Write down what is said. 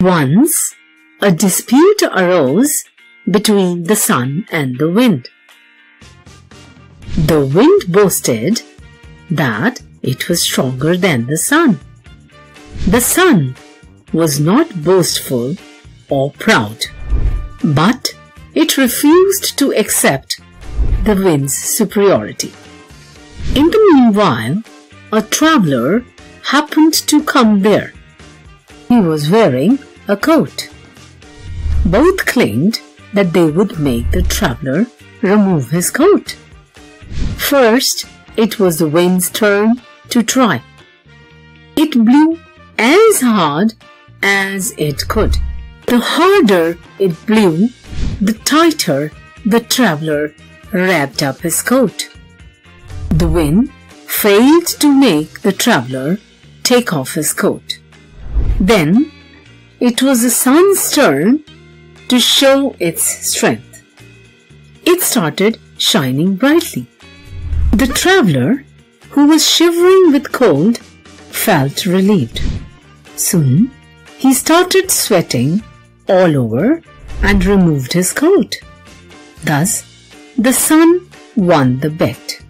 Once, a dispute arose between the sun and the wind. The wind boasted that it was stronger than the sun. The sun was not boastful or proud, but it refused to accept the wind's superiority. In the meanwhile, a traveler happened to come there. He was wearing a coat. Both claimed that they would make the traveler remove his coat. First, it was the wind's turn to try. It blew as hard as it could. The harder it blew, the tighter the traveler wrapped up his coat. The wind failed to make the traveler take off his coat. Then it was the sun's turn to show its strength. It started shining brightly. The traveler, who was shivering with cold, felt relieved. Soon, he started sweating all over and removed his coat. Thus, the sun won the bet.